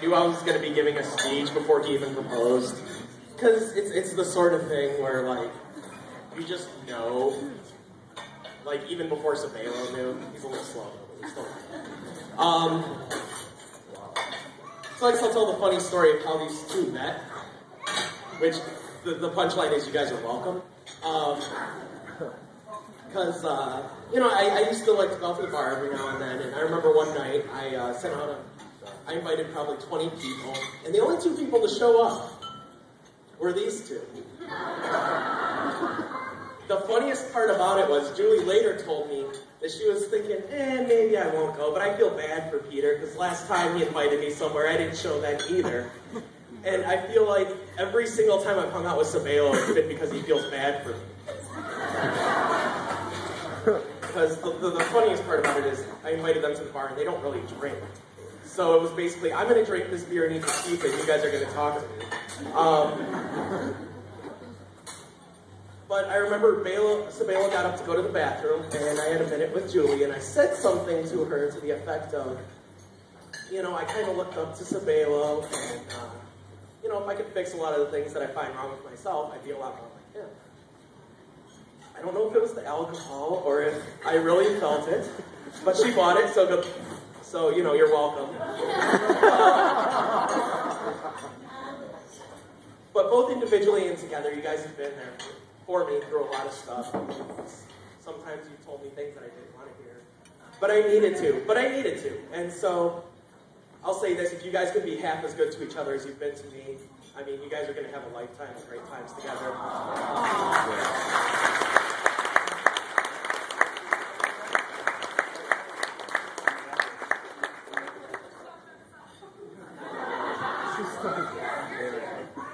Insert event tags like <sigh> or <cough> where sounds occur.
knew I was going to be giving a speech before he even proposed. Because it's, it's the sort of thing where, like, you just know. Like, even before Sabelo knew. He's a little slow, he's still Um, so I guess I'll tell the funny story of how these two met. Which, the, the punchline is you guys are welcome. Because, uh, you know, I, I used to like to go to the bar every now and then, and I remember one night I uh, sent out a, I invited probably 20 people, and the only two people to show up were these two. The funniest part about it was Julie later told me that she was thinking, eh, maybe I won't go, but I feel bad for Peter because last time he invited me somewhere, I didn't show that either. And I feel like every single time I've hung out with Sabelo, it's been because he feels bad for me. <laughs> Because the, the, the funniest part about it is I invited them to the bar and they don't really drink. So it was basically, I'm going to drink this beer and eat the and you guys are going to talk to me. Um, but I remember Bela, Sabelo got up to go to the bathroom and I had a minute with Julie and I said something to her to the effect of, you know, I kind of looked up to Sabelo and, uh, you know, if I could fix a lot of the things that I find wrong with myself, I'd be a lot more like him. I don't know if it was the alcohol or if I really felt it, but she bought it, so good. So, you know, you're welcome. but both individually and together, you guys have been there for me through a lot of stuff. Sometimes you told me things that I didn't want to hear. But I needed to. But I needed to. And so I'll say this, if you guys can be half as good to each other as you've been to me, I mean, you guys are going to have a lifetime of great times together. certificate. <laughs>